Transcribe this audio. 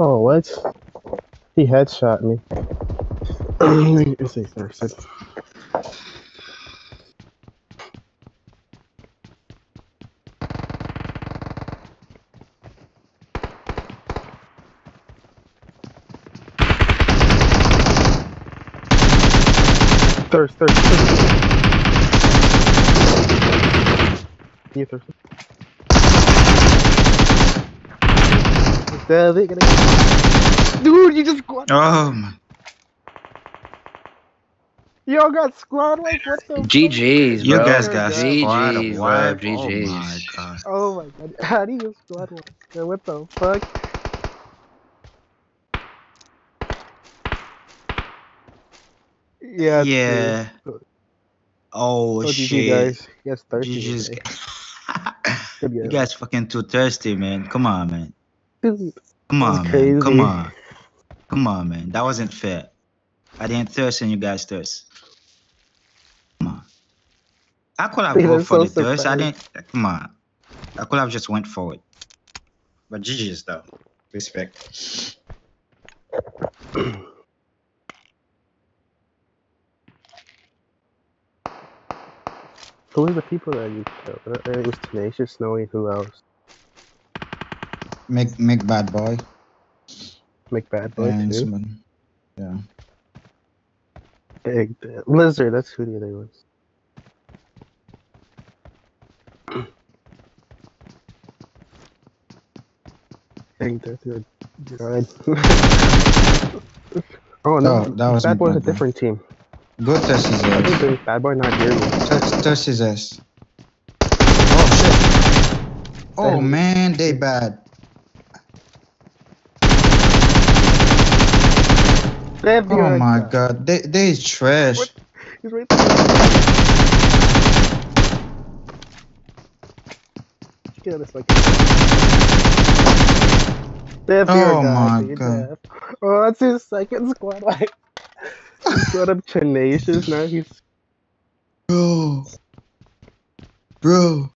Oh, what? He headshot me. Is he thirsted? Thirst, thirst, thirst. You thirsty? Damn it, gonna- Dude, you just squad. Oh my. Y'all got squad wipe? What the? fuck? GG's, You guys got squad GG's, bro. wipe. Oh GG's. my god. Oh my god. How do you squad wipe? Yeah, What the fuck? Yeah. Yeah. good. Oh, Oh, GG shit. guys. You guys thirsty. You just. you guys fucking too thirsty, man. Come on, man. Come on, man. Come on. Come on, man. That wasn't fair. I didn't thirst and you guys thirst. Come on. I could have gone for so the thirst. I didn't. Come on. I could have just went forward. But GG's though. Respect. Who were the people that you killed? Uh, It was Tenacious, Snowy, who else? Make make bad boy. Make Bad Boy and too. someone. Yeah. Big damn. Lizard, that's who the other was. Big Death, you're oh no, No, that was Bad Boy's a different team. Go test his ass. Bad Boy not here. Test, test his ass. Oh shit. Oh man, they bad. Oh my god, they they is trash. What? He's right there. Get this. Death, Oh my God. Oh, that's his second squad. Like, he's got up tenacious now. He's Bro. Bro.